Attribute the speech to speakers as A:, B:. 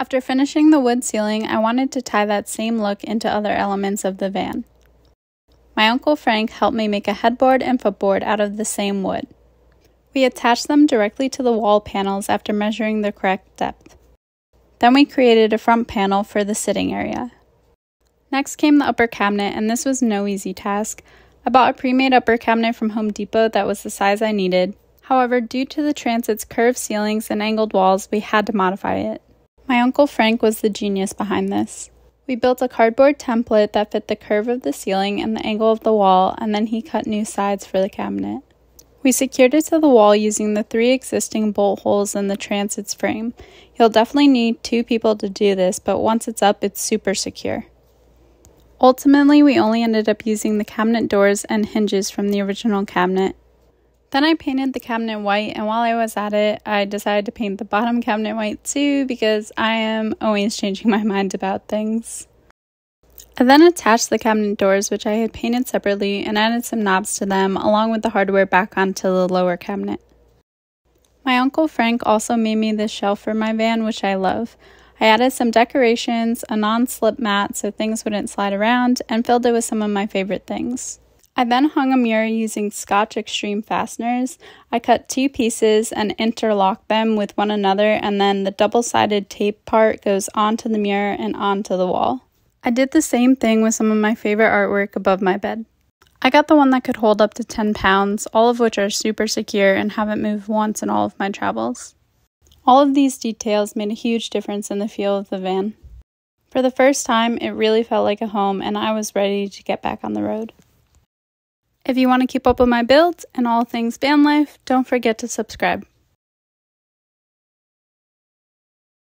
A: After finishing the wood ceiling, I wanted to tie that same look into other elements of the van. My Uncle Frank helped me make a headboard and footboard out of the same wood. We attached them directly to the wall panels after measuring the correct depth. Then we created a front panel for the sitting area. Next came the upper cabinet, and this was no easy task. I bought a pre made upper cabinet from Home Depot that was the size I needed. However, due to the transit's curved ceilings and angled walls, we had to modify it. My Uncle Frank was the genius behind this. We built a cardboard template that fit the curve of the ceiling and the angle of the wall, and then he cut new sides for the cabinet. We secured it to the wall using the three existing bolt holes in the transit's frame. You'll definitely need two people to do this, but once it's up, it's super secure. Ultimately, we only ended up using the cabinet doors and hinges from the original cabinet. Then I painted the cabinet white, and while I was at it, I decided to paint the bottom cabinet white too because I am always changing my mind about things. I then attached the cabinet doors, which I had painted separately, and added some knobs to them along with the hardware back onto the lower cabinet. My Uncle Frank also made me this shelf for my van, which I love. I added some decorations, a non slip mat so things wouldn't slide around, and filled it with some of my favorite things. I then hung a mirror using Scotch Extreme fasteners. I cut two pieces and interlocked them with one another, and then the double sided tape part goes onto the mirror and onto the wall. I did the same thing with some of my favorite artwork above my bed. I got the one that could hold up to 10 pounds, all of which are super secure and haven't moved once in all of my travels. All of these details made a huge difference in the feel of the van. For the first time, it really felt like a home, and I was ready to get back on the road. If you want to keep up with my builds and all things van life, don't forget to subscribe.